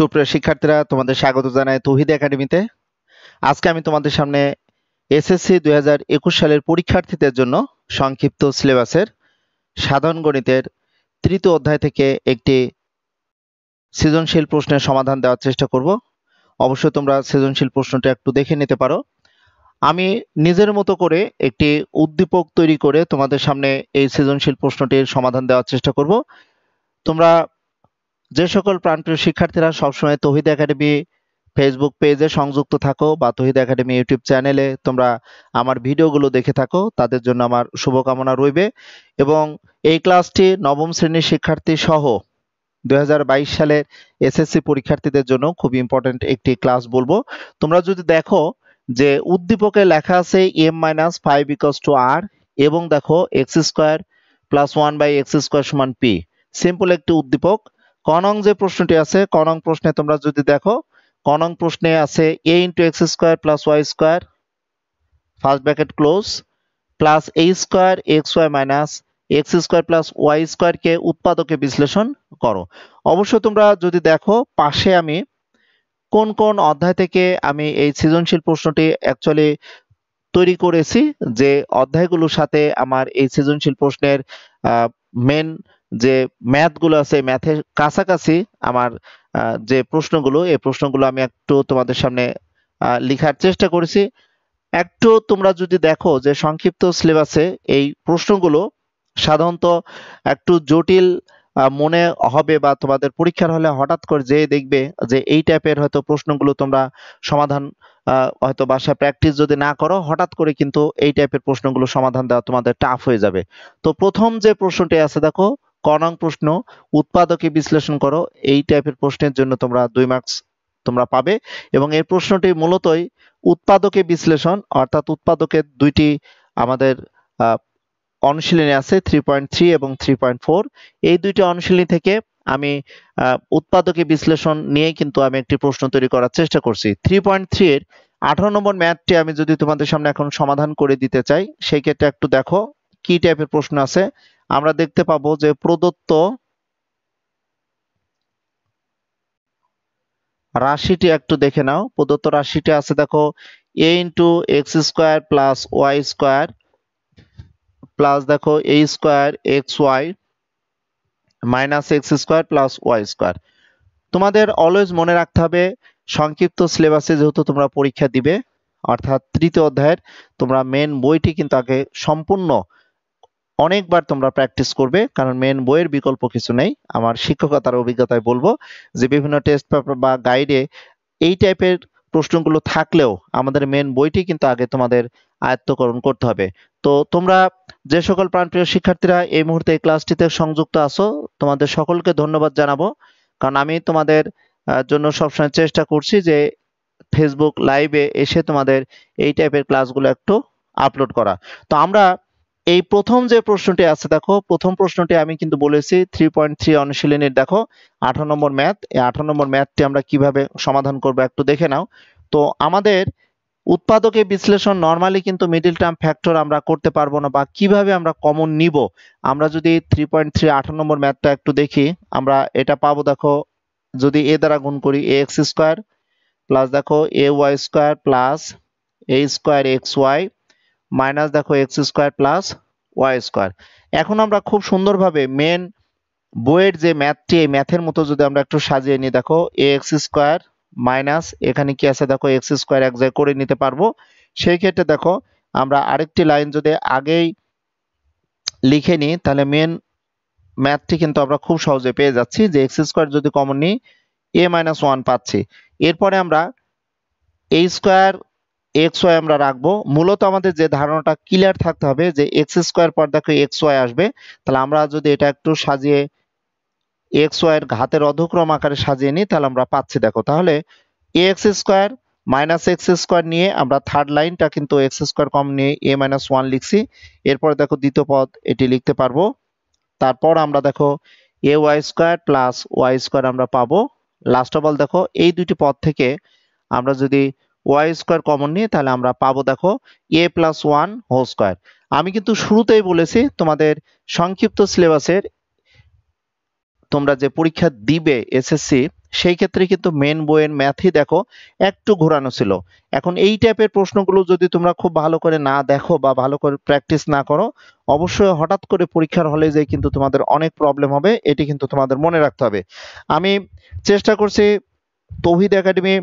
সুপ্রিয় শিক্ষার্থীরা, তোমাদের স্বাগত জানাই তৌহিদ একাডেমিতে। আজকে আমি তোমাদের সামনে এসএসসি দুই সালের পরীক্ষার্থীদের জন্য সংক্ষিপ্ত সিলেবাসের সাধারণ গণিতের তৃতীয় অধ্যায় থেকে একটি সৃজনশীল প্রশ্নের সমাধান দেওয়ার চেষ্টা করব। অবশ্যই তোমরা সৃজনশীল প্রশ্নটা একটু দেখে নিতে পারো। আমি নিজের মতো করে একটি উদ্দীপক তৈরি করে তোমাদের সামনে এই সৃজনশীল প্রশ্নটির সমাধান দেওয়ার চেষ্টা করব। তোমরা যে সকল প্রাণপ্রিয় শিক্ষার্থীরা সবসময় তহিদ একাডেমি ফেসবুক পেজে সংযুক্ত থাকো বা তহিদ একাডেমি ইউটিউব চ্যানেলে তোমরা আমার ভিডিওগুলো দেখে থাকো, তাদের জন্য আমার শুভকামনা রইবে। এবং এই ক্লাসটি নবম শ্রেণির শিক্ষার্থী সহ দুই সালের এসএসসি পরীক্ষার্থীদের জন্য খুব ইম্পর্টেন্ট একটি ক্লাস বলব। তোমরা যদি দেখো যে উদ্দীপকে লেখা আছে M minus five x two আর এবং দেখো x square plus one by x square সমান পি সিম্পল একটি উদ্দীপক। কনং যে প্রশ্নটি আছে, কনং প্রশ্নে তোমরা যদি দেখো, কনং প্রশ্নে আছে a into x square plus y square first bracket close plus a square x y minus x square plus y স্কোয়ারকে উৎপাদকে বিশ্লেষণ করো। অবশ্য তোমরা যদি দেখো, পাশে আমি কোন কোন অধ্যায় থেকে আমি এই সৃজনশীল প্রশ্নটি অ্যাকচুয়ালি তৈরি করেছি, যে অধ্যায়গুলোর সাথে আমার এই সৃজনশীল প্রশ্নের মেন যে ম্যাথগুলো আছে, ম্যাথের কাছাকাছি আমার যে প্রশ্নগুলো, এই প্রশ্নগুলো আমি একটু তোমাদের সামনে লিখার চেষ্টা করেছি। একটু তোমরা যদি দেখো যে সংক্ষিপ্ত সিলেবাসে এই প্রশ্নগুলো সাধারণত একটু জটিল মনে হবে বা তোমাদের পরীক্ষার হলে হঠাৎ করে যে দেখবে যে এই টাইপের হয়তো প্রশ্নগুলো তোমরা সমাধান হয়তো বাসায় প্র্যাকটিস যদি না করো, হঠাৎ করে কিন্তু এই টাইপের প্রশ্নগুলো সমাধান দেওয়া তোমাদের টাফ হয়ে যাবে। তো প্রথম যে প্রশ্নটি আছে দেখো কনং প্রশ্ন, উৎপাদকে বিশ্লেষণ করো, এই টাইপের প্রশ্নের জন্য তোমরা দুই মার্কস তোমরা পাবে। এবং এই প্রশ্নটি মূলতই উৎপাদকে বিশ্লেষণ, অর্থাৎ উৎপাদকের দুইটি আমাদের অনুশীলনী আছে থ্রি পয়েন্ট থ্রি এবং থ্রি পয়েন্ট ফোর এই দুইটি অনুশীলনী থেকে আমি উৎপাদকে বিশ্লেষণ নিয়ে কিন্তু আমি একটি প্রশ্ন তৈরি করার চেষ্টা করছি। থ্রি পয়েন্ট থ্রি এর আঠারো নম্বর ম্যাথটি আমি যদি তোমাদের সামনে এখন সমাধান করে দিতে চাই, সেই ক্ষেত্রে একটু দেখো, কি টাইপের প্রশ্ন আছে? আমরা দেখতে পাবো যে প্রদত্ত রাশিটি একটু দেখে নাও। প্রদত্ত রাশিটি আছে দেখো a into x square plus y square plus দেখো a square x y minus x square plus y square তোমাদের অলওয়েজ মনে রাখতে হবে, সংক্ষিপ্ত সিলেবাসে যেহেতু তোমরা পরীক্ষা দিবে, অর্থাৎ তৃতীয় অধ্যায়ের তোমরা মেন বইটি কিন্তু আগে সম্পূর্ণ অনেকবার তোমরা প্র্যাকটিস করবে, কারণ মেন বইয়ের বিকল্প কিছু নেই। আমার শিক্ষকতার অভিজ্ঞতায় বলব যে, বিভিন্ন টেস্ট পেপার বা গাইডে এই টাইপের প্রশ্নগুলো থাকলেও আমাদের মেন বইটি কিন্তু আগে তোমাদের আয়ত্তকরণ করতে হবে। তো তোমরা যে সকল প্রাণপ্রিয় শিক্ষার্থীরা এই মুহূর্তে এই ক্লাসটিতে সংযুক্ত আছো, তোমাদের সকলকে ধন্যবাদ জানাব। কারণ আমি তোমাদের জন্য সবসময় চেষ্টা করছি যে ফেসবুক লাইভে এসে তোমাদের এই টাইপের ক্লাসগুলো একটু আপলোড করা। তো আমরা এই প্রথম যে প্রশ্নটি আছে, দেখো, প্রথম প্রশ্নটি আমি কিন্তু বলেছি থ্রি পয়েন্ট থ্রি অনুশীলনের, দেখো, আঠারো নম্বর ম্যাথ এই আঠারো নম্বর ম্যাথটি আমরা কীভাবে সমাধান করব একটু দেখে নাও। তো আমাদের উৎপাদকে বিশ্লেষণ নর্মালি কিন্তু মিডিল টার্ম ফ্যাক্টর আমরা করতে পারব না বা কীভাবে আমরা কমন নিব, আমরা যদি থ্রি পয়েন্ট থ্রি আঠারো নম্বর ম্যাথটা একটু দেখি, আমরা এটা পাবো, দেখো, যদি এ দ্বারা গুণ করি এ এক্স স্কোয়ার প্লাস দেখো a y square plus a square x y minus দেখো x square plus y square এখন আমরা খুব সুন্দরভাবে মেন বইয়ের যে ম্যাথটি এই ম্যাথের মতো যদি আমরা একটু সাজিয়ে নিই, দেখো এ এক্স স্কোয়ার মাইনাস এখানে কি আছে? দেখো এক্স স্কোয়ার এক জায়গায় করে নিতে পারব। সেই ক্ষেত্রে দেখো আমরা আরেকটি লাইন যদি আগেই লিখে নিই, তাহলে মেন ম্যাথটি কিন্তু আমরা খুব সহজে পেয়ে যাচ্ছি যে এক্স স্কোয়ার যদি কমন নিই এ মাইনাস ওয়ান পাচ্ছি। এরপরে আমরা এ স্কোয়ার এক্স ওয়াই আমরা রাখব। মূলত আমাদের যে ধারণাটা ক্লিয়ার থাকতে হবে যে এক্স স্কোয়ার পর এক্স ওয়াই আসবে। তাহলে আমরা যদি এটা একটু সাজিয়ে এক্স ওয়াই এর ঘাতের অধক্রম আকারে সাজিয়ে নিই, তাহলে আমরা পাচ্ছি। দেখো, তাহলে a x square minus x square নিয়ে আমরা থার্ড লাইনটা কিন্তু এক্স স্কোয়ার কম নিয়ে এ মাইনাস ওয়ান লিখছি। এরপরে দেখো দ্বিতীয় পদ, এটি লিখতে পারব। তারপর আমরা দেখো a y square plus y square আমরা পাবো। লাস্ট অফ অল দেখো, এই দুইটি পদ থেকে আমরা যদি ওয়াই স্কোয়ার কমন নিয়ে তাহলে আমরা পাবো দেখো a plus one whole square আমি কিন্তু শুরুতেই বলেছি তোমাদের সংক্ষিপ্ত সিলেবাসের তোমরা যে পরীক্ষা দিবে এসএসসি সেই ক্ষেত্রে কিন্তু মেন বইয়ের ম্যাথই দেখো একটু ঘোরানো ছিল। এখন এই টাইপের প্রশ্নগুলো যদি তোমরা খুব ভালো করে না দেখো বা ভালো করে প্র্যাকটিস না করো, অবশ্যই হঠাৎ করে পরীক্ষার হলে যে কিন্তু তোমাদের অনেক প্রবলেম হবে, এটি কিন্তু তোমাদের মনে রাখতে হবে। আমি চেষ্টা করছি তৌহিদ একাডেমি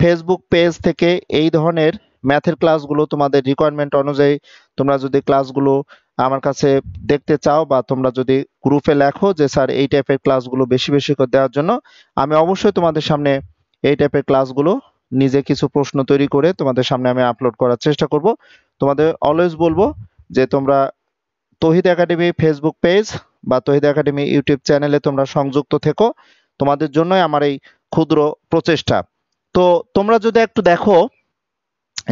ফেসবুক পেজ থেকে এই ধরনের ম্যাথের ক্লাসগুলো তোমাদের রিকোয়ারমেন্ট অনুযায়ী তোমরা যদি ক্লাসগুলো আমার কাছে দেখতে চাও বা তোমরা যদি গ্রুপে লেখো যে, স্যার, এই টাইপের ক্লাসগুলো বেশি বেশি করে দেওয়ার জন্য আমি অবশ্যই তোমাদের সামনে এই টাইপের ক্লাসগুলো নিজে কিছু প্রশ্ন তৈরি করে তোমাদের সামনে আমি আপলোড করার চেষ্টা করব। তোমাদের অলওয়েজ বলব যে, তোমরা তহিদ একাডেমি ফেসবুক পেজ বা তহিদ একাডেমি ইউটিউব চ্যানেলে তোমরা সংযুক্ত থেকো। তোমাদের জন্যই আমার এই ক্ষুদ্র প্রচেষ্টা। তো তোমরা যদি একটু দেখো,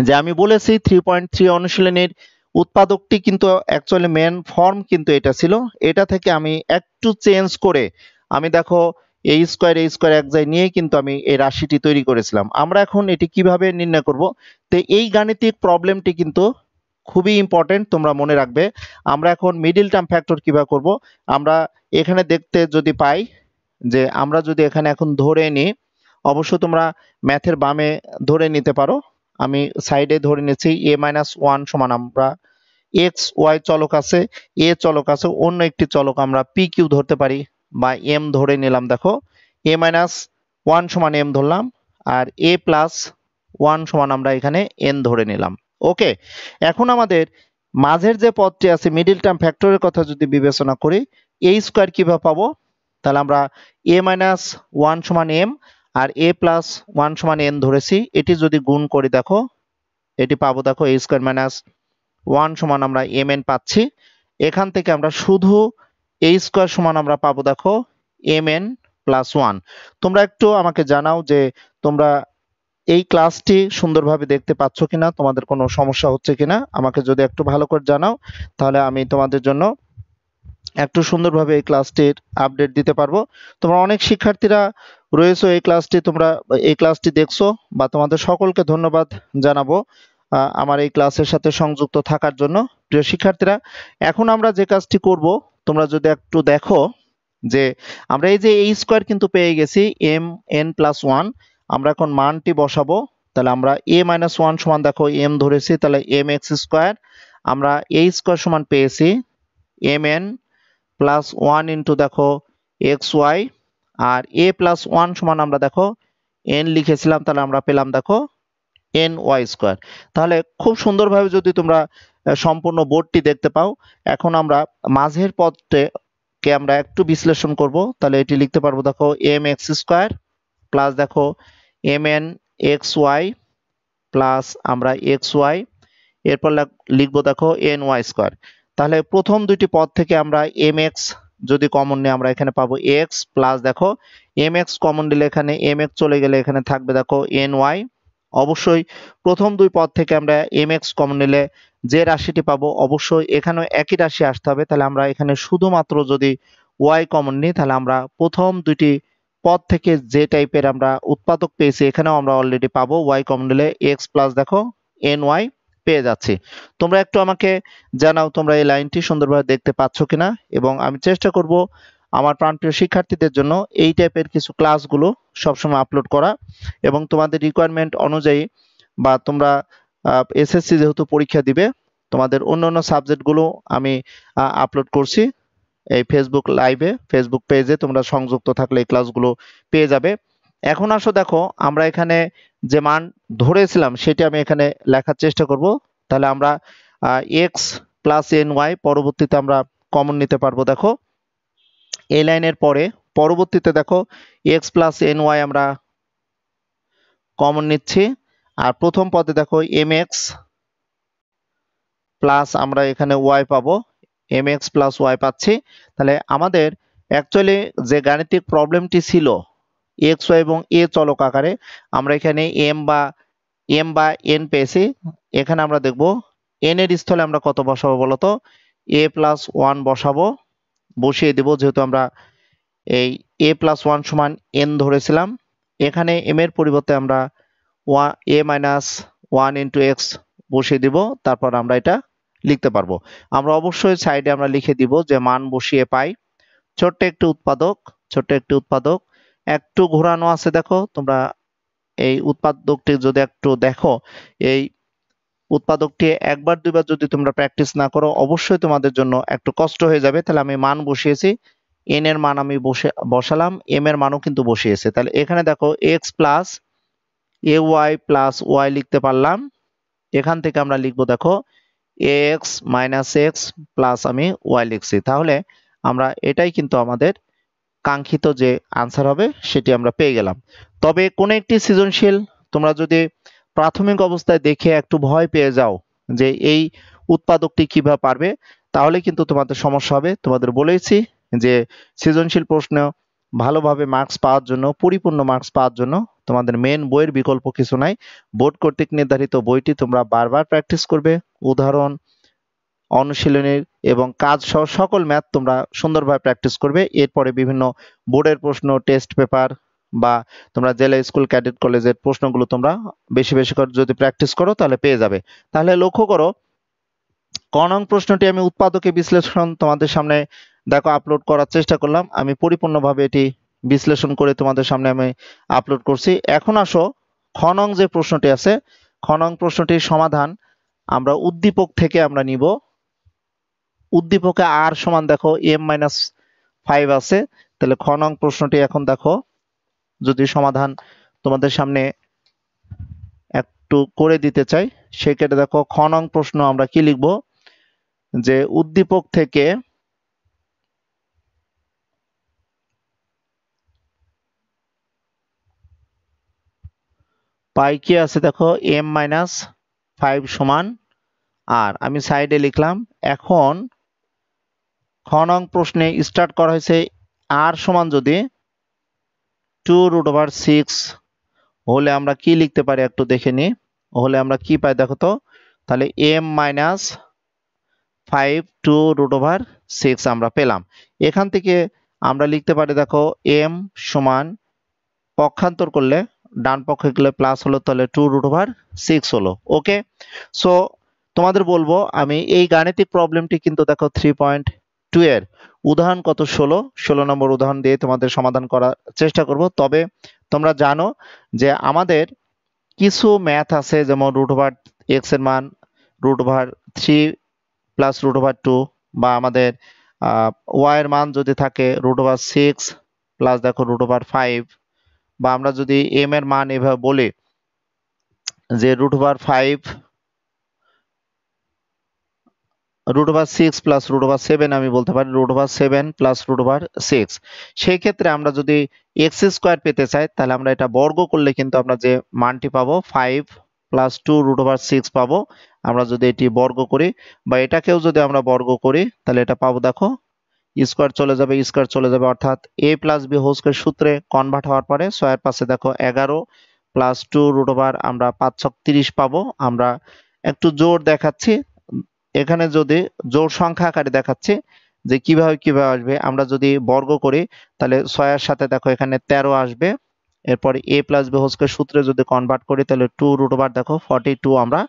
যে আমি বলেছি থ্রি পয়েন্ট থ্রি অনুশীলনের উৎপাদকটি কিন্তু অ্যাকচুয়ালি মেন ফর্ম কিন্তু এটা ছিল। এটা থেকে আমি একটু চেঞ্জ করে, আমি দেখো এই স্কোয়ার এই স্কোয়ার এক জায়গায় নিয়ে কিন্তু আমি এই রাশিটি তৈরি করেছিলাম। আমরা এখন এটি কীভাবে নির্ণয় করব? তো এই গাণিতিক প্রবলেমটি কিন্তু খুবই ইম্পর্টেন্ট তোমরা মনে রাখবে। আমরা এখন মিডিল টার্ম ফ্যাক্টর কীভাবে করব? আমরা এখানে দেখতে যদি পাই, যে আমরা যদি এখানে এখন ধরে নিই অবশ্য তোমরা ম্যাথের বামে ধরে নিতে পারো। আমি সাইডে ধরে নিচ্ছি এ মাইনাস ওয়ান সমান আমরা এক্স ওয়াই চলক আছে এ চলক আছে, অন্য একটি চলক আমরা পি কিউ ধরতে পারি বা এম ধরে নিলাম দেখো। এ মাইনাস ওয়ান সমান এম ধরলাম আর এ প্লাস ওয়ান সমান আমরা এখানে এন ধরে নিলাম। ওকে এখন আমাদের মাঝের যে পদটি আছে মিডিল টার্ম ফ্যাক্টরের কথা যদি বিবেচনা করি এ স্কোয়ার কীভাবে পাবো? তাহলে আমরা এ মাইনাস ওয়ান সমান এম আর এ প্লাস ওয়ান সমান এন ধরেছি, এটি যদি গুণ করি দেখো, এটি পাবো দেখো এ স্কোয়ার মাইনাস ওয়ান সমান আমরা এম এন পাচ্ছি। এখান থেকে আমরা শুধু এ স্কোয়ার সমান আমরা পাবো দেখো এম এন প্লাস ওয়ান তোমরা একটু আমাকে জানাও যে তোমরা এই ক্লাসটি সুন্দরভাবে দেখতে পাচ্ছ কিনা, তোমাদের কোনো সমস্যা হচ্ছে কিনা? আমাকে যদি একটু ভালো করে জানাও, তাহলে আমি তোমাদের জন্য একটু সুন্দরভাবে এই ক্লাসটির আপডেট দিতে পারব। তোমরা অনেক শিক্ষার্থীরা রয়েছে এই ক্লাসটি তোমরা এই ক্লাসটি দেখছ বা তোমাদের সকলকে ধন্যবাদ জানাব আমার এই ক্লাসের সাথে সংযুক্ত থাকার জন্য। প্রিয় শিক্ষার্থীরা, এখন আমরা যে কাজটি করব, তোমরা যদি একটু দেখো যে আমরা এই যে এই স্কোয়ার কিন্তু পেয়ে গেছি এম এন প্লাস ওয়ান আমরা এখন মানটি বসাবো। তাহলে আমরা এ মাইনাস ওয়ান সমান দেখো এম ধরেছি, তাহলে এম এক্স স্কোয়ার আমরা এ স্কোয়ার সমান পেয়েছি m n plus one into দেখো এক্স ওয়াই আর এ প্লাস ওয়ান সমান আমরা দেখো এন লিখেছিলাম, তাহলে আমরা পেলাম দেখো এন ওয়াই স্কোয়ার তাহলে খুব সুন্দরভাবে যদি তোমরা সম্পূর্ণ বোর্ডটি দেখতে পাও, এখন আমরা মাঝের পদকে আমরা একটু বিশ্লেষণ করব, তাহলে এটি লিখতে পারব দেখো এম এক্স স্কোয়ার প্লাস দেখো m n x y plus আমরা এক্স ওয়াই এরপর লিখব দেখো এন ওয়াই স্কোয়ার তাহলে প্রথম দুইটি পদ থেকে আমরা এম এক্স যদি কমন নিয়ে আমরা এখানে পাবো এক্স প্লাস দেখো এম এক্স কমন দিলে এখানে এম এক্স চলে গেলে এখানে থাকবে দেখো এন ওয়াই অবশ্যই প্রথম দুই পদ থেকে আমরা এম এক্স কমন নিলে যে রাশিটি পাবো অবশ্যই এখানেও একই রাশি আসতে হবে। তাহলে আমরা এখানে শুধুমাত্র যদি ওয়াই কমন নিই, তাহলে আমরা প্রথম দুইটি পদ থেকে যে টাইপের আমরা উৎপাদক পেয়েছি, এখানেও আমরা অলরেডি পাবো ওয়াই কমন নিলে এক্স প্লাস দেখো এন ওয়াই পেয়ে যাচ্ছি। তোমরা একটু আমাকে জানাও তোমরা এই লাইনটি সুন্দরভাবে দেখতে পাচ্ছ কিনা? এবং আমি চেষ্টা করব আমার প্রাণপ্রিয় শিক্ষার্থীদের জন্য এই টাইপের কিছু ক্লাসগুলো সবসময় আপলোড করা এবং তোমাদের রিকোয়ারমেন্ট অনুযায়ী বা তোমরা এসএসসি যেহেতু পরীক্ষা দিবে, তোমাদের অন্য অন্য সাবজেক্টগুলো আমি আপলোড করছি। এই ফেসবুক লাইভে ফেসবুক পেজে তোমরা সংযুক্ত থাকলে এই ক্লাসগুলো পেয়ে যাবে। এখন আসো দেখো, আমরা এখানে যে মান ধরেছিলাম সেটি আমি এখানে লেখার চেষ্টা করব। তাহলে আমরা এক্স প্লাস এন ওয়াই পরবর্তীতে আমরা কমন নিতে পারব। দেখো, এই লাইনের পরে, পরবর্তীতে দেখো এক্স প্লাস এন ওয়াই আমরা কমন নিচ্ছি। আর প্রথম পদে দেখো এম এক্স প্লাস আমরা এখানে ওয়াই পাবো। এম এক্স প্লাস ওয়াই পাচ্ছি। তাহলে আমাদের অ্যাকচুয়ালি যে গাণিতিক প্রবলেমটি ছিল এক্স এবং এ চলক আকারে আমরা এখানে এম বা এম বা এন পেয়েছি। এখানে আমরা দেখব এন এর স্থলে আমরা কত বসাবো বলতো এ প্লাস ওয়ান বসাবো। বসিয়ে দেব, যেহেতু আমরা এই এ প্লাস ওয়ান সমান এন ধরেছিলাম। এখানে এম এর পরিবর্তে আমরা one a minus one into x বসিয়ে দিব। তারপর আমরা এটা লিখতে পারব। আমরা অবশ্যই সাইডে আমরা লিখে দিব যে মান বসিয়ে পাই। ছোট্ট একটি উৎপাদক, ছোট্ট একটি উৎপাদক। একটু ঘোরানো আছে, দেখো। তোমরা এই উৎপাদকটি যদি একটু দেখো, এই উৎপাদকটি একবার দুইবার যদি তোমরা প্র্যাকটিস না করো, অবশ্যই তোমাদের জন্য একটু কষ্ট হয়ে যাবে। তাহলে আমি মান বসিয়েছি। এন এর মান আমি বসে, বসালাম। এম এর মানও কিন্তু বসিয়েছে। তাহলে এখানে দেখো x plus a y plus y লিখতে পারলাম। এখান থেকে আমরা লিখব, দেখো এক্স মাইনাস এক্স প্লাস আমি ওয়াই লিখছি। তাহলে আমরা এটাই কিন্তু আমাদের কাঙ্ক্ষিত যে আনসার হবে সেটি আমরা পেয়ে গেলাম। তবে কোন একটি সৃজনশীল, তোমরা যদি প্রাথমিক অবস্থায় দেখে একটু ভয় পেয়ে যাও যে এই উৎপাদকটি কীভাবে পারবে, তাহলে কিন্তু তোমাদের সমস্যা হবে। তোমাদের বলেছি যে সৃজনশীল প্রশ্ন, ভালোভাবে মার্কস পাওয়ার জন্য, পরিপূর্ণ মার্কস পাওয়ার জন্য তোমাদের মেন বইয়ের বিকল্প কিছু নাই। বোর্ড কর্তৃক নির্ধারিত বইটি তোমরা বারবার প্র্যাকটিস করবে। উদাহরণ, অনুশীলনের এবং কাজ সহ সকল ম্যাথ তোমরা সুন্দরভাবে প্র্যাকটিস করবে। এরপরে বিভিন্ন বোর্ডের প্রশ্ন টেস্ট পেপার বা তোমরা জেলা স্কুল ক্যাডেট কলেজের প্রশ্নগুলো তোমরা বেশি বেশি করে যদি প্র্যাকটিস করো তাহলে পেয়ে যাবে। তাহলে লক্ষ্য করো ক নং প্রশ্নটি আমি উৎপাদকে বিশ্লেষণ তোমাদের সামনে দেখো আপলোড করার চেষ্টা করলাম। আমি পরিপূর্ণভাবে এটি বিশ্লেষণ করে তোমাদের সামনে আমি আপলোড করছি। এখন আসো খ নং যে প্রশ্নটি আছে খ নং প্রশ্নটির সমাধান আমরা উদ্দীপক থেকে আমরা নিব। উদ্দীপকে আর সমান দেখো এম মাইনাস ফাইভ আছে। তাহলে খ নং প্রশ্নটি এখন দেখো, যদি সমাধান তোমাদের সামনে একটু করে দিতে চাই, সেক্ষেত্রে দেখো খ নং প্রশ্ন আমরা কি লিখব? যে উদ্দীপক থেকে পাই কি আছে দেখো এম মাইনাস ফাইভ সমান। আর আমি সাইডে লিখলাম, এখন খ নং প্রশ্নে স্টার্ট করা হয়েছে আর সমান যদি টু রুট ওভার সিক্স হলে আমরা কি লিখতে পারি একটু দেখে নিই হলে আমরা কি পাই দেখো তো? তাহলে m minus five two root over six আমরা পেলাম। এখান থেকে আমরা লিখতে পারি দেখো এম সমান পক্ষান্তর করলে ডান পক্ষে গেলে প্লাস হলো, তাহলে টু রুট ওভার সিক্স হলো। ওকে সো তোমাদের বলব, আমি এই গাণিতিক প্রবলেমটি কিন্তু দেখো থ্রি পয়েন্ট টু এর উদাহরণ কত? ষোলো। ষোলো নম্বর উদাহরণ দিয়ে তোমাদের সমাধান করার চেষ্টা করব। তবে তোমরা জানো যে আমাদের কিছু ম্যাথ আছে, যেমন রুট ওভার এক্সের মান root over three plus root over two বা আমাদের ওয়াই এর মান যদি থাকে রুট ওভার সিক্স প্লাস দেখো রুট ওভার ফাইভ বা আমরা যদি এম এর মান এভাবে বলি যে root over five root over six plus root over seven আমি বলতে পারি root over seven plus root over six সেই ক্ষেত্রে আমরা যদি এক্স স্কোয়ার পেতে চাই, তাহলে আমরা এটা বর্গ করলে কিন্তু আমরা যে মানটি পাবো five plus two root over six পাবো। আমরা যদি এটি বর্গ করি, বা এটাকেও যদি আমরা বর্গ করি, তাহলে এটা পাবো দেখো স্কোয়ার চলে যাবে স্কোয়ার চলে যাবে, অর্থাৎ a plus b whole square সূত্রে কনভার্ট হওয়ার পরে ছয়ের পাশে দেখো এগারো প্লাস টু রুট ওভার আমরা পাঁচ ছক তিরিশ পাবো। আমরা একটু জোর দেখাচ্ছি এখানে যদি জোর সংখ্যা আকারে দেখাচ্ছি যে কীভাবে কীভাবে আসবে, আমরা যদি বর্গ করি, তাহলে ছয়ের সাথে দেখো এখানে তেরো আসবে, এরপরে a plus b whole square সূত্রে যদি কনভার্ট করি, তাহলে টু রুট ওভার দেখো ফর্টি টু আমরা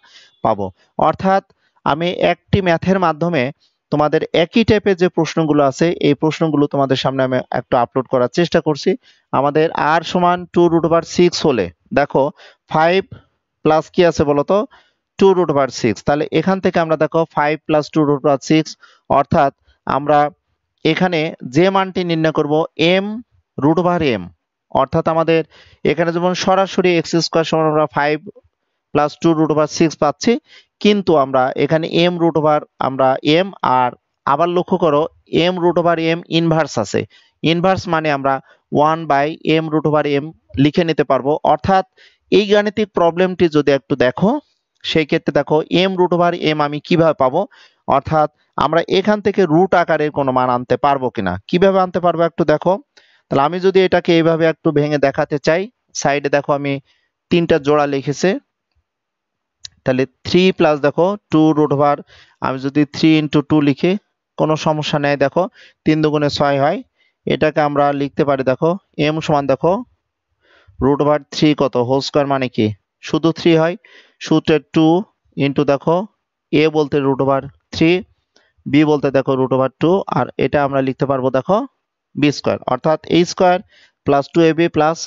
পাবো। অর্থাৎ আমি একটি ম্যাথের মাধ্যমে তোমাদের একই টাইপের যে প্রশ্নগুলো আছে, এই প্রশ্নগুলো তোমাদের সামনে আমি একটু আপলোড করার চেষ্টা করছি। আমাদের আর সমান টু রুট ওভার সিক্স হলে দেখো ফাইভ প্লাস কি আছে বলতো? টু রুট ওভার সিক্স তাহলে এখান থেকে আমরা দেখো five plus two root over six অর্থাৎ আমরা এখানে যে মানটি নির্ণয় করব এম রুট ওভার এম অর্থাৎ আমাদের এখানে যেমন সরাসরি এক্স স্কোয়ার সমান আমরা five plus two root over six পাচ্ছি, কিন্তু আমরা এখানে এম রুট ওভার আমরা এম আর আবার লক্ষ্য করো m root over m inverse আছে। ইনভার্স মানে আমরা one by m root over m লিখে নিতে পারব। অর্থাৎ এই গাণিতিক প্রবলেমটি যদি একটু দেখো সেই ক্ষেত্রে দেখো এম রুট ওভার এম আমি কীভাবে পাবো? অর্থাৎ আমরা এখান থেকে রুট আকারের কোনো মান আনতে পারব কিনা? কীভাবে আনতে পারব একটু দেখো। তাহলে আমি যদি এটাকে এইভাবে একটু ভেঙে দেখাতে চাই সাইডে দেখো আমি তিনটা জোড়া লিখেছে। তাহলে থ্রি প্লাস দেখো টু রুট ওভার আমি যদি থ্রি ইন্টু টু লিখি, কোনো সমস্যা নেই দেখো, তিন দুগুণে ছয় হয়। এটাকে আমরা লিখতে পারি দেখো এম সমান দেখো রুট ওভার থ্রি কত? হোল স্কোয়ার মানে কি? শুধু থ্রি হয়। সূত্রের টু ইন্টু দেখো। এ বলতে রুট ওভার থ্রি বি বলতে দেখো রুট ওভার টু আর এটা আমরা লিখতে পারব দেখো বি স্কোয়ার অর্থাৎ এই square plus two a b plus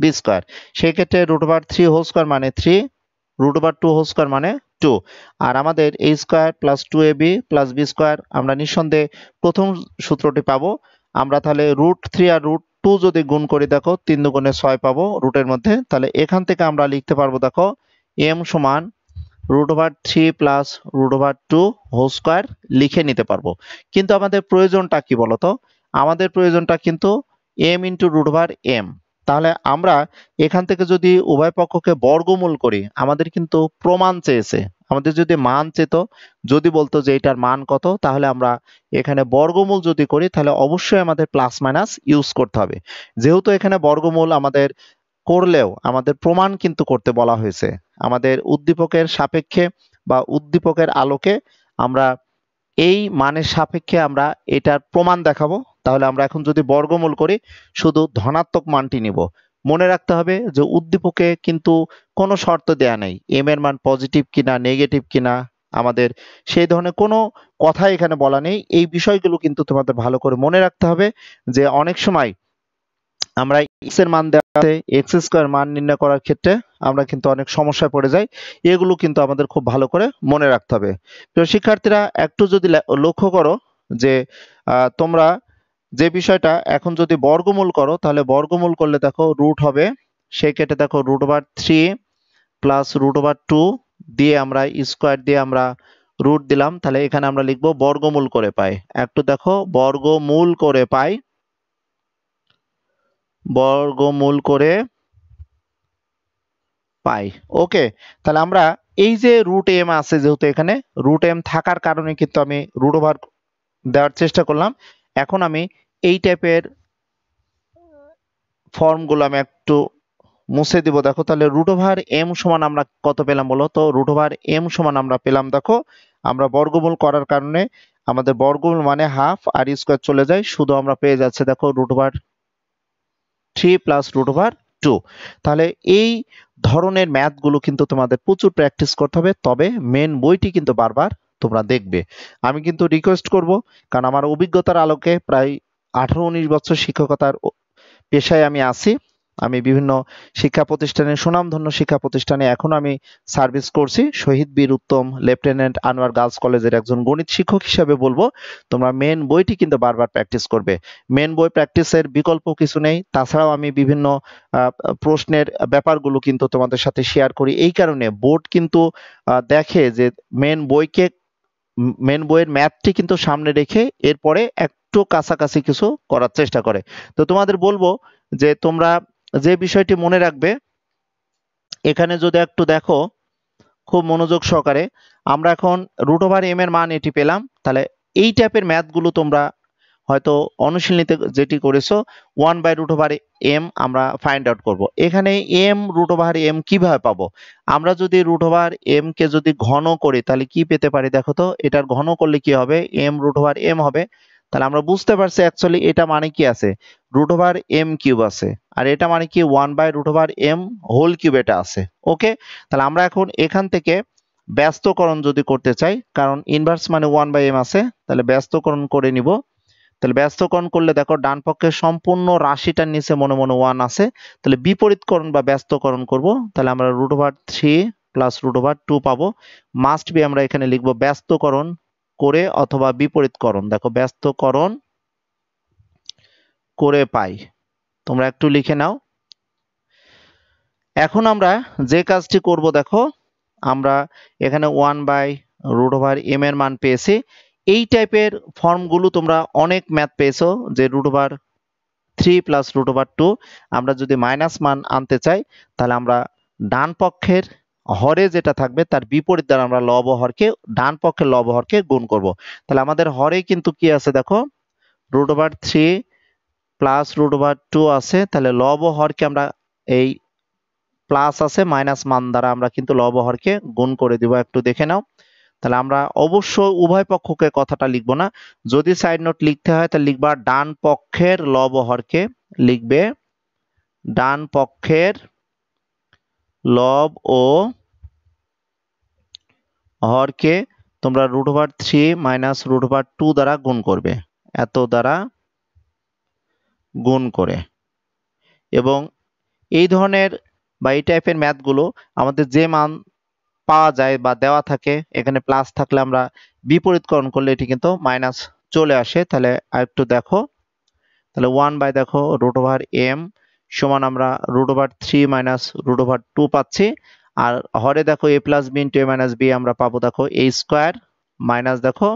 b square সেই ক্ষেত্রে root over three whole square মানে three root over two whole square মানে টু আর আমাদের a square plus two a b plus b square আমরা নিঃসন্দেহে প্রথম সূত্রটি পাবো। আমরা তাহলে রুট থ্রি আর রুট টু যদি গুণ করি দেখো, তিন দুগুণে ছয় পাবো রুটের মধ্যে, তাহলে এখান থেকে আমরা লিখতে পারব দেখো এম সমান root over three plus root over two whole square লিখে নিতে পারব। কিন্তু আমাদের প্রয়োজনটা কি বলতো আমাদের প্রয়োজনটা কিন্তু m into root over m তাহলে আমরা এখান থেকে যদি উভয় পক্ষকে বর্গমূল করি, আমাদের কিন্তু প্রমাণ চেয়েছে। আমাদের যদি মান চেত, যদি বলতো যে এটার মান কত, তাহলে আমরা এখানে বর্গমূল যদি করি, তাহলে অবশ্যই আমাদের প্লাস মাইনাস ইউজ করতে হবে। যেহেতু এখানে বর্গমূল আমাদের করলেও, আমাদের প্রমাণ কিন্তু করতে বলা হয়েছে। আমাদের উদ্দীপকের সাপেক্ষে বা উদ্দীপকের আলোকে আমরা এই মানের সাপেক্ষে আমরা এটার প্রমাণ দেখাবো। তাহলে আমরা এখন যদি বর্গমূল করি, শুধু ধনাত্মক মানটি নিব। মনে রাখতে হবে যে উদ্দীপকে কিন্তু কোনো শর্ত দেয়া নেই। এম এর মান পজিটিভ কিনা নেগেটিভ কিনা, আমাদের সেই ধরনের কোনো কথা এখানে বলা নেই। এই বিষয়গুলো কিন্তু তোমাদের ভালো করে মনে রাখতে হবে যে অনেক সময় আমরা এক্সের মান দেওয়া আছে এক্স স্কোয়ার মান নির্ণয় করার ক্ষেত্রে আমরা কিন্তু অনেক সমস্যায় পড়ে যাই। এগুলো কিন্তু আমাদের খুব ভালো করে মনে রাখতে হবে। প্রিয় শিক্ষার্থীরা, একটু যদি লক্ষ্য করো যে তোমরা যে বিষয়টা এখন যদি বর্গমূল করো, তাহলে বর্গমূল করলে দেখো রুট হবে, সেই কেটে দেখো root over three plus root over two দিয়ে আমরা স্কোয়ার দিয়ে আমরা রুট দিলাম। তাহলে এখানে আমরা লিখব বর্গমূল করে পাই। একটু দেখো, বর্গমূল করে পাই। বর্গমূল করে পাই। ওকে তাহলে আমরা এই যে রুট এম আছে যেহেতু এখানে রুট এম থাকার কারণে কিন্তু আমি রুট ওভার দেওয়ার চেষ্টা করলাম। এখন আমি এই টাইপের ফর্মগুলো আমি একটু মুছে দিব। দেখো তাহলে রুট ওভার এম সমান আমরা কত পেলাম বলো তো? রুট ওভার এম সমান আমরা পেলাম দেখো, আমরা বর্গমূল করার কারণে আমাদের বর্গমূল মানে হাফ আর স্কোয়ার চলে যায়, শুধু আমরা পেয়ে যাচ্ছে দেখো root over three plus root over two তাহলে এই ধরনের ম্যাথগুলো কিন্তু তোমাদের প্রচুর প্র্যাকটিস করতে হবে, তবে মেন বইটি কিন্তু বারবার তোমরা দেখবে। আমি কিন্তু রিকোয়েস্ট করব, কারণ আমার অভিজ্ঞতার আলোকে প্রায় আঠারো উনিশ বছর শিক্ষকতার পেশায় আমি আছি। আমি বিভিন্ন শিক্ষা প্রতিষ্ঠানে, সুনামধন্য শিক্ষা প্রতিষ্ঠানে এখন আমি সার্ভিস করছি। শহীদ বীর উত্তম লেফটেন্যান্ট আনোয়ার গার্লস কলেজের একজন গণিত শিক্ষক হিসেবে বলব, তোমরা মেন বইটি কিন্তু বারবার প্র্যাকটিস করবে। মেন বই প্র্যাকটিসের বিকল্প কিছু নেই। তাছাড়াও আমি বিভিন্ন প্রশ্নের ব্যাপারগুলো কিন্তু তোমাদের সাথে শেয়ার করি। এই কারণে বোর্ড কিন্তু দেখে যে মেন বইকে মেন বইয়ের ম্যাথটি কিন্তু সামনে রেখে এরপরে একটু কাছাকাছি কিছু করার চেষ্টা করে। তো তোমাদের বলব যে তোমরা যে বিষয়টি মনে রাখবে, এখানে যদি একটু দেখো, খুব মনোযোগ সহকারে, আমরা এখন রুট ওভার এম এর মান এটি পেলাম। তাহলে এই টাইপের ম্যাথগুলো তোমরা হয়তো অনুশীলনীতে যেটি করেছ one by root over m আমরা ফাইন্ড আউট করব। এখানে এম রুট ওভার এম কীভাবে পাবো? আমরা যদি রুট ওভার এম কে যদি ঘন করি, তাহলে কি পেতে পারি দেখো তো? এটার ঘন করলে কি হবে? এম রুট ওভার এম হবে। তাহলে আমরা বুঝতে পারছি অ্যাকচুয়ালি এটা মানে কি আছে? রুট ওভার এম কিউব আছে। আর এটা মানে কি? One by root over m whole cube এটা আছে। ওকে তাহলে আমরা এখন এখান থেকে ব্যস্তকরণ যদি করতে চাই, কারণ ইনভার্স মানে ওয়ান বাই এম আছে, তাহলে ব্যস্তকরণ করে নিব। তাহলে ব্যস্তকরণ করলে দেখো ডান পক্ষে সম্পূর্ণ রাশিটার নিচে মনে মনে ওয়ান আছে। তাহলে বিপরীতকরণ বা ব্যস্তকরণ করব। তাহলে আমরা root over three plus root over two পাবো। মাস্ট বি আমরা এখানে লিখব ব্যস্তকরণ করে অথবা বিপরীতকরণ। দেখো, ব্যস্তকরণ করে পাই। তোমরা একটু লিখে নাও। এখন আমরা যে কাজটি করব, দেখো, আমরা এখানে one by root over m এর মান পেয়েছি। এই টাইপের ফর্মগুলো তোমরা অনেক ম্যাথ পেয়েছ, যে root over three plus root over two আমরা যদি মাইনাস মান আনতে চাই, তাহলে আমরা ডান পক্ষের হরে যেটা থাকবে তার বিপরীত দ্বারা আমরা লব হরকে ডান পক্ষের লব হরকে গুণ করব। তাহলে আমাদের হরে কিন্তু কি আছে দেখো? Root over three plus root over two আছে। তাহলে লব হরকে আমরা এই প্লাস আছে মাইনাস মান দ্বারা আমরা কিন্তু লব হরকে গুণ করে দিব। একটু দেখে নাও। তাহলে আমরা অবশ্যই উভয় পক্ষকে কথাটা লিখব না। যদি সাইড নোট লিখতে হয়, তাহলে লিখবা ডান পক্ষের লব হরকে লিখবে। ডান পক্ষের লব ও হরকে তোমরা root over three minus root over two দ্বারা গুণ করবে। এত দ্বারা গুণ করে। এবং এই ধরনের বা এই টাইপের ম্যাথগুলো আমাদের যে মান পাওয়া যায় বা দেওয়া থাকে, এখানে প্লাস থাকলে আমরা বিপরীতকরণ করলে এটি কিন্তু মাইনাস চলে আসে। তাহলে আরেকটু দেখো। তাহলে ওয়ান বাই দেখো রুট ওভার এম সমান আমরা root over three minus root over two পাচ্ছি। আর হরে দেখো a plus b into a minus b আমরা পাবো দেখো এ স্কোয়ার মাইনাস দেখো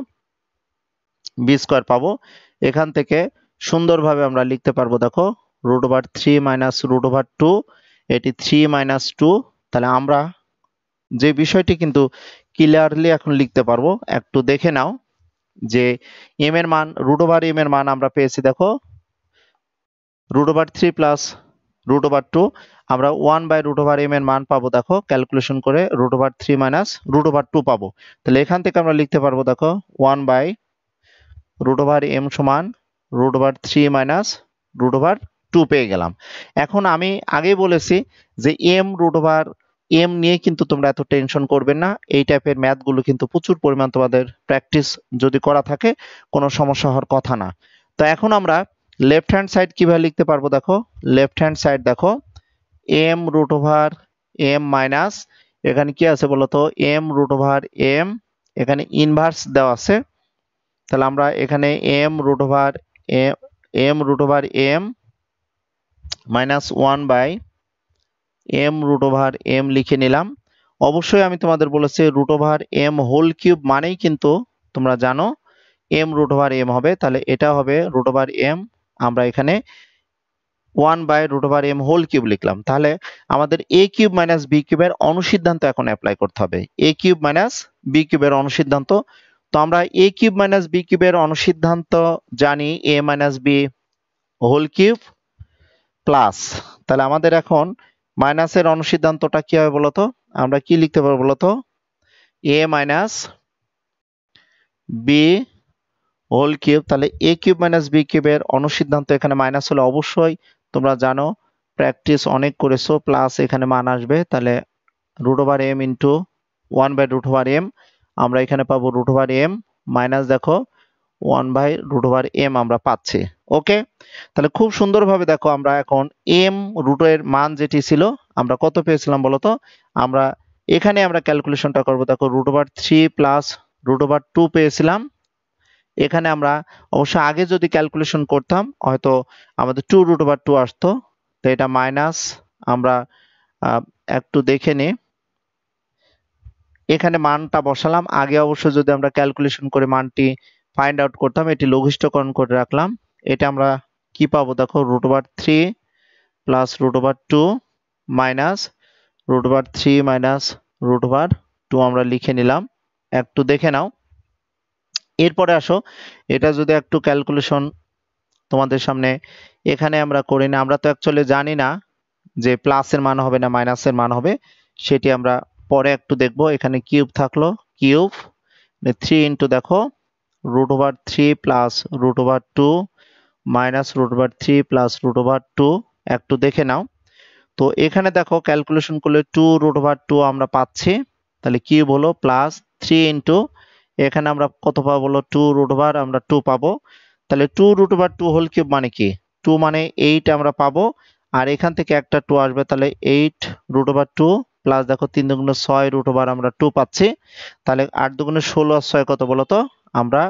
বি স্কোয়ার পাবো। এখান থেকে সুন্দরভাবে আমরা লিখতে পারব দেখো root over three minus root over two এটি থ্রি মাইনাস টু তাহলে আমরা যে বিষয়টি কিন্তু ক্লিয়ারলি এখন লিখতে পারব, একটু দেখে নাও যে এম এর মান রুট ওভার এম এর মান আমরা পেয়েছি দেখো root over three plus root over two আমরা one by root over m এর মান পাবো, দেখো ক্যালকুলেশন করে root over three minus root over two পাবো। তাহলে এখান থেকে আমরা লিখতে পারব, দেখো one by root over m সমান root over three minus root over two পেয়ে গেলাম। এখন আমি আগেই বলেছি যে এম রুট ওভার এম নিয়ে কিন্তু তোমরা এত টেনশন করবে না। এই টাইপের ম্যাথগুলো কিন্তু প্রচুর পরিমাণ তোমাদের প্র্যাকটিস যদি করা থাকে, কোনো সমস্যা হওয়ার কথা না। তো এখন আমরা লেফট হ্যান্ড সাইড কীভাবে লিখতে পারব দেখো? লেফট হ্যান্ড সাইড দেখো m root over m minus এখানে কি আছে বলতো? এম রুট ওভার এম এখানে ইনভার্স দেওয়া আছে। তাহলে আমরা এখানে m root over m root over m minus one by m root over m লিখে নিলাম। অবশ্যই আমি তোমাদের বলেছি root over m whole cube মানেই কিন্তু তোমরা জানো এম রুট ওভার এম হবে। তাহলে এটা হবে রুট ওভার এম আমরা এখানে one by root over m whole cube লিখলাম। তাহলে আমাদের এ কিউব মাইনাস বি কিউবের অনুসিদ্ধান্ত এখন অ্যাপ্লাই করতে হবে। এ কিউব মাইনাস বি কিউবের অনুসিদ্ধান্ত। তো আমরা এ কিউব মাইনাস বি কিউবের অনুসিদ্ধান্ত জানি a minus b whole cube plus তাহলে আমাদের এখন মাইনাসের অনুসিদ্ধান্তটা কি হবে বলতো? আমরা কি লিখতে পারব বলতো? A minus b whole cube তাহলে এ কিউব মাইনাস বি কিউবের অনুসিদ্ধান্ত এখানে মাইনাস হলে অবশ্যই তোমরা জানো প্র্যাকটিস অনেক করেছ প্লাস এখানে মান আসবে, তাহলে root over m into one by root over m আমরা এখানে পাবো রুট ওভার এম মাইনাস দেখো one by root over m আমরা পাচ্ছি ওকে তাহলে খুব সুন্দরভাবে দেখো আমরা এখন এম রুটের মান যেটি ছিল, আমরা কত পেয়েছিলাম বলতো আমরা এখানে আমরা ক্যালকুলেশনটা করব, দেখো root over three plus root over two পেয়েছিলাম এখানে আমরা অবশ্য আগে যদি ক্যালকুলেশন করতাম, হয়তো আমাদের টু রুট ওভার টু আসতো। তো এটা মাইনাস আমরা একটু দেখে নিই। এখানে মানটা বসালাম। আগে অবশ্য যদি আমরা ক্যালকুলেশন করে মানটি ফাইন্ড আউট করতাম, এটি লঘিষ্ঠকরণ করে রাখলাম। এটা আমরা কি পাবো? দেখো root over three plus root over two minus root over three minus root over two আমরা লিখে নিলাম। একটু দেখে নাও। এরপরে আসো, এটা যদি একটু ক্যালকুলেশন তোমাদের সামনে, এখানে আমরা করি না, আমরা তো অ্যাকচুয়ালি জানি না যে প্লাসের মান হবে না মাইনাসের মান হবে, সেটি আমরা পরে একটু দেখব, এখানে কিউব থাকল কিউব থ্রি ইন্টু দেখো root over three plus root over two minus root over three plus root over two একটু দেখে নাও। তো এখানে দেখো ক্যালকুলেশন করলে টু রুট ওভার টু আমরা পাচ্ছি, তাহলে কিউব হলো প্লাস থ্রি ইন্টু এখানে আমরা কত পাবো বলো? টু রুট ওভার আমরা টু পাবো। তাহলে two root over two whole cube মানে কি? টু মানে এইট আমরা পাবো। আর এখান থেকে একটা টু আসবে, তাহলে eight root over two plus দেখো তিন দুগুণে ছয় রুট ওভার আমরা টু পাচ্ছি। তাহলে আট দুগুণে ষোলো আর ছয় কত বলতো আমরা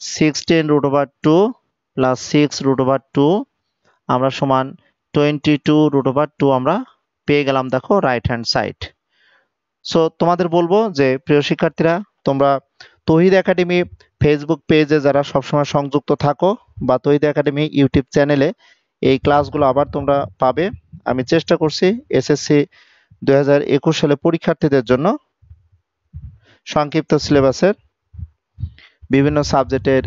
sixteen root over two plus six root over two আমরা সমান twenty two root over two আমরা পেয়ে গেলাম দেখো রাইট হ্যান্ড সাইড সো তোমাদের বলব যে, প্রিয় শিক্ষার্থীরা, তোমরা তহিদ একাডেমি ফেসবুক পেজে যারা সবসময় সংযুক্ত থাকো বা তহিদ একাডেমি ইউটিউব চ্যানেলে এই ক্লাসগুলো আবার তোমরা পাবে। আমি চেষ্টা করছি এসএসসি দুই হাজার একুশ সালে পরীক্ষার্থীদের জন্য সংক্ষিপ্ত সিলেবাসের বিভিন্ন সাবজেক্টের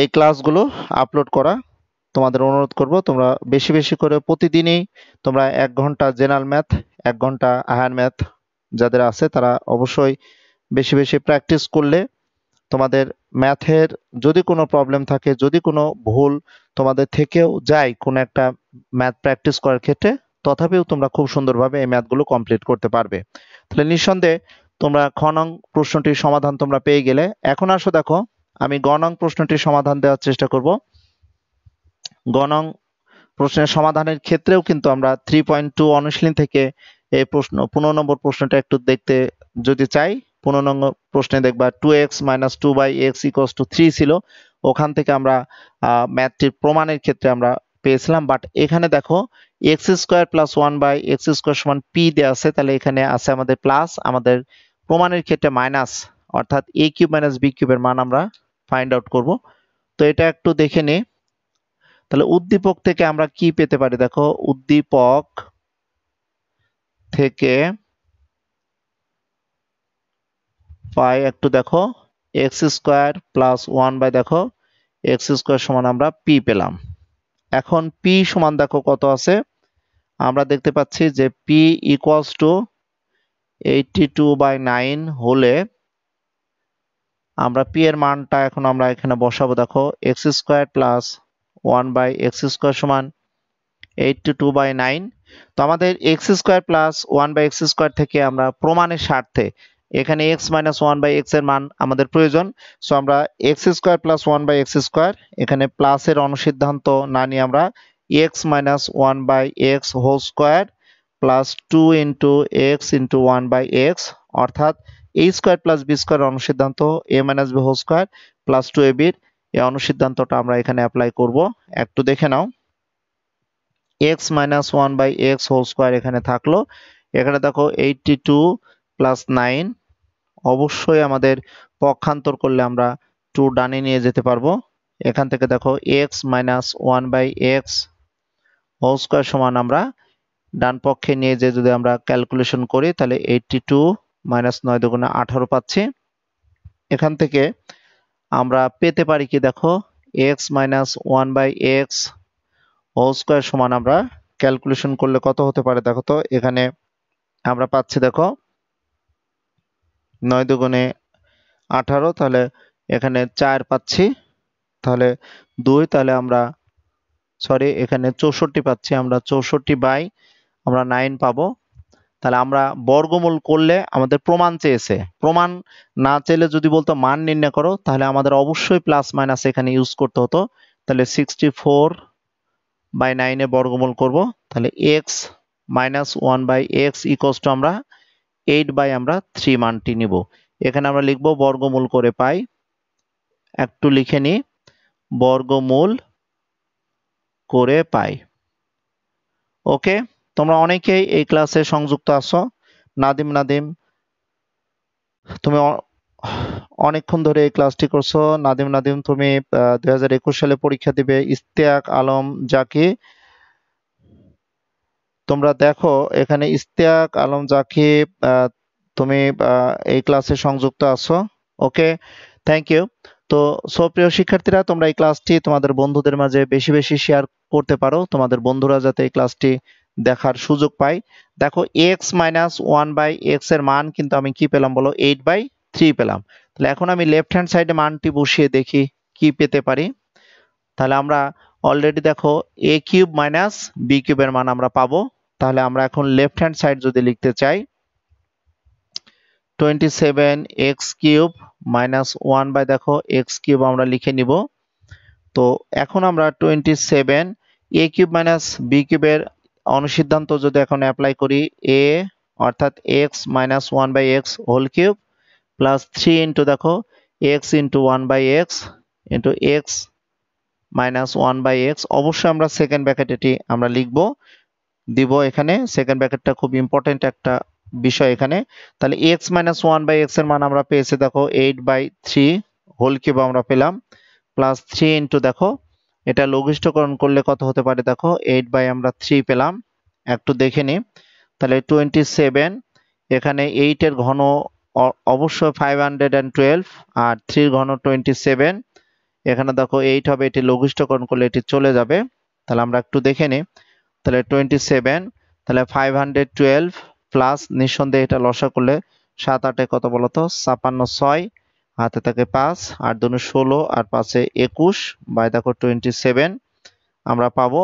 এই ক্লাসগুলো আপলোড করা। তোমাদের অনুরোধ করব, তোমরা বেশি বেশি করে প্রতিদিনই তোমরা এক ঘণ্টা জেনারেল ম্যাথ এক ঘণ্টা আহার ম্যাথ যাদের আছে তারা অবশ্যই বেশি বেশি প্র্যাকটিস করলে তোমাদের ম্যাথের যদি কোনো প্রবলেম থাকে, যদি কোনো ভুল তোমাদের থেকেও যায় কোনো একটা ম্যাথ প্র্যাকটিস করার ক্ষেত্রে, তথাপিও তোমরা খুব সুন্দরভাবে এই ম্যাথগুলো কমপ্লিট করতে পারবে। তাহলে নিঃসন্দেহে তোমরা খ নং প্রশ্নটির সমাধান তোমরা পেয়ে গেলে। এখন আসো দেখো, আমি গ নং প্রশ্নটির সমাধান দেওয়ার চেষ্টা করব। গণং প্রশ্নের সমাধানের ক্ষেত্রেও কিন্তু আমরা থ্রি পয়েন্ট টু অনুশীলন থেকে এই প্রশ্ন, পনেরো নম্বর প্রশ্নটা একটু দেখতে যদি চাই পনেরো নম্বর প্রশ্নে দেখবা two x minus two by x equals to three ছিল। ওখান থেকে আমরা ম্যাথটির প্রমাণের ক্ষেত্রে আমরা পেয়েছিলাম। বাট এখানে দেখো x square plus one by x square সমান পি দেওয়া আছে। তাহলে এখানে আছে আমাদের প্লাস আমাদের প্রমাণের ক্ষেত্রে মাইনাস অর্থাৎ এ কিউব মাইনাস বি কিউবের মান আমরা ফাইন্ড আউট করব। তো এটা একটু দেখে নিই তাহলে উদ্দীপক থেকে আমরা কি পেতে পারি? দেখো, উদ্দীপক থেকে পাই একটু দেখো x square plus one by দেখো এক্স স্কোয়ার সমান আমরা পি পেলাম। এখন পি সমান দেখো কত আছে? আমরা দেখতে পাচ্ছি যে p equals to eighty two by nine হলে আমরা পি এর মানটা এখন আমরা এখানে বসাবো দেখো x square plus one by x square সমান এইটটি টু বাই নাইন তো আমাদের x square plus one by x square থেকে আমরা প্রমাণের স্বার্থে এখানে এক্স মাইনাস ওয়ান বাই এক্সের মান আমাদের প্রয়োজন। সো আমরা x square plus one by x square এখানে প্লাসের অনুসিদ্ধান্ত না নিয়ে আমরা x minus one by x whole square plus two into x into one by x অর্থাৎ a square plus b square অনুসিদ্ধান্ত a minus b whole square plus two a বির এই অনুসিদ্ধান্তটা আমরা এখানে অ্যাপ্লাই করব। একটু দেখে নাও। X minus one by x whole square এখানে থাকল। এখানে দেখো এইটটি টু প্লাস নাইন অবশ্যই আমাদের পক্ষান্তর করলে আমরা টু ডানে নিয়ে যেতে পারব। এখান থেকে দেখো x minus one by x whole সমান আমরা ডান পক্ষে নিয়ে যে যদি আমরা ক্যালকুলেশন করি, তাহলে এইটটি টু মাইনাস নয় দুগুণে আঠারো পাচ্ছি। এখান থেকে আমরা পেতে পারি কি দেখো x minus one by x whole সমান আমরা ক্যালকুলেশন করলে কত হতে পারে দেখো তো, এখানে আমরা পাচ্ছি দেখো নয় দুগুণে আঠারো, তাহলে এখানে চার পাচ্ছি। তাহলে দুই, তাহলে আমরা সরি এখানে চৌষট্টি পাচ্ছি। আমরা চৌষট্টি বাই, আমরা নাইন পাবো। তাহলে আমরা বর্গমূল করলে আমাদের প্রমাণ চেয়েছে। প্রমাণ না চাইলে যদি বলতো মান নির্ণয় করো, তাহলে আমাদের অবশ্যই প্লাস মাইনাস এখানে ইউজ করতে হতো। তাহলে সিক্সটি ফোর বাই নাইনে বর্গমূল করব। তাহলে x minus one by x equals to আমরা এইট বাই আমরা থ্রি মানটি নিব। এখানে আমরা লিখব বর্গমূল করে পাই। একটু লিখে নিই। বর্গমূল করে পাই। ওকে? তোমরা অনেকেই এই ক্লাসে সংযুক্ত আছো। নাদিম নাদিম, তুমি অনেকক্ষণ ধরে এই ক্লাসটি করছ। নাদিম নাদিম, তুমি দুই হাজার একুশ সালে পরীক্ষা দিবে। ইস্তেয়াক আলম জাকি তোমরা দেখো, এখানে ইস্তেয়াক আলম জাকি তুমি এই ক্লাসে সংযুক্ত আছো। ওকে? থ্যাংক ইউ তো সুপ্রিয় শিক্ষার্থীরা, তোমরা এই ক্লাসটি তোমাদের বন্ধুদের মাঝে বেশি বেশি শেয়ার করতে পারো। তোমাদের বন্ধুরা যাতে এই ক্লাসটি দেখার সুযোগ পায়। দেখো এক্স মাইনাস ওয়ান বাই এক্সের মান কিন্তু আমি কি পেলাম বলো? এইট বাই থ্রি পেলাম। তাহলে এখন আমি লেফট হ্যান্ড সাইডে মানটি বসিয়ে দেখি কি পেতে পারি। তাহলে আমরা অলরেডি দেখো এ কিউব মাইনাস বি কিউবের মান আমরা পাবো। তাহলে আমরা এখন লেফট হ্যান্ড সাইড যদি লিখতে চাই twenty seven x cube minus one by দেখো এক্স কিউব আমরা লিখে নিব। তো এখন আমরা twenty seven a cube minus b কিউবের অনুসিদ্ধান্ত যদি এখন অ্যাপ্লাই করি এ অর্থাৎ x minus one by x whole cube plus three into দেখো x into one by x into x minus one by x অবশ্যই আমরা সেকেন্ড ব্যাকেট এটি আমরা লিখব। দিব এখানে সেকেন্ড ব্যাকেটটা খুব ইম্পর্টেন্ট একটা বিষয় এখানে। তাহলে এক্স মাইনাস ওয়ান বাই এক্সের মান আমরা পেয়েছি, দেখো eight by three whole cube আমরা পেলাম। প্লাস থ্রি ইন্টু দেখো, এটা লঘিষ্ঠকরণ করলে কত হতে পারে, দেখো এইট বাই আমরা থ্রি পেলাম। একটু দেখে নিই তাহলে টোয়েন্টি সেভেন এখানে এইটের ঘন অবশ্যই ফাইভ হান্ড্রেড অ্যান্ড টুয়েলভ আর থ্রির ঘন টোয়েন্টি সেভেন এখানে দেখো এইট হবে, এটি লঘিষ্ঠকরণ করলে এটি চলে যাবে। তাহলে আমরা একটু দেখে নিই তাহলে টোয়েন্টি সেভেন তাহলে ফাইভ হান্ড্রেড টুয়েলভ প্লাস নিঃসন্দেহে এটা লসা করলে সাত আটে কত বলতো? ছাপান্ন ছয়, হাতে থাকে পাঁচ আর দুনো ষোলো, আর পাঁচে একুশ, বাই দেখো টোয়েন্টি সেভেন আমরা পাবো।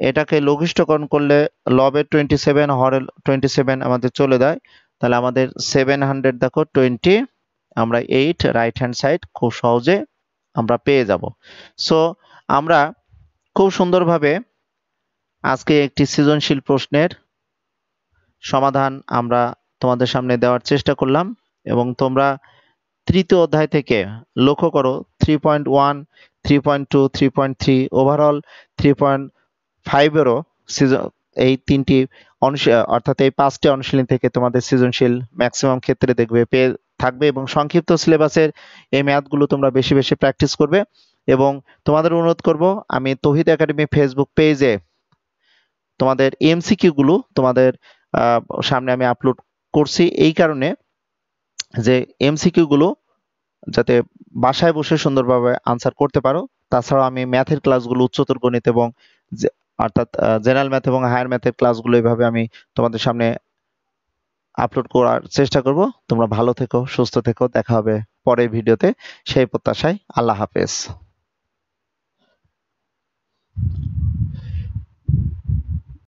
এটাকে লঘিষ্ঠকরণ করলে লবের টোয়েন্টি সেভেন হরের টোয়েন্টি সেভেন আমাদের চলে যায়। তাহলে আমাদের সেভেন হান্ড্রেড দেখো টোয়েন্টি আমরা এইট রাইট হ্যান্ড সাইড খুব সহজে আমরা পেয়ে যাব। সো আমরা খুব সুন্দরভাবে আজকে একটি সৃজনশীল প্রশ্নের সমাধান আমরা তোমাদের সামনে দেওয়ার চেষ্টা করলাম এবং তোমরা তৃতীয় অধ্যায় থেকে লক্ষ্য করো three point one three point two three point three overall three point ফাইভেরও এই তিনটি অর্থাৎ এই পাঁচটি অনুশীলন থেকে তোমাদের সৃজনশীল ম্যাক্সিমাম ক্ষেত্রে দেখবে পেয়ে থাকবে এবং সংক্ষিপ্ত সিলেবাসের এই ম্যাথগুলো তোমরা বেশি বেশি প্র্যাকটিস করবে। এবং তোমাদের অনুরোধ করব, আমি তহিদ একাডেমি ফেসবুক পেজে তোমাদের এমসিকিউ গুলো তোমাদের সামনে আমি আপলোড করছি। এই কারণে যে এমসিকিউ গুলো যাতে বাসায় বসে সুন্দরভাবে আনসার করতে পারো, তাছাড়াও আমি ম্যাথের ক্লাসগুলো উচ্চতর গণিত এবং অর্থাৎ জেনারেল ম্যাথ এবং হায়ার ম্যাথের ক্লাসগুলো এভাবে আমি তোমাদের সামনে আপলোড করার চেষ্টা করব। তোমরা ভালো থেকো, সুস্থ থেকো। দেখা হবে পরের ভিডিওতে। সেই প্রত্যাশায় আল্লাহ হাফেজ।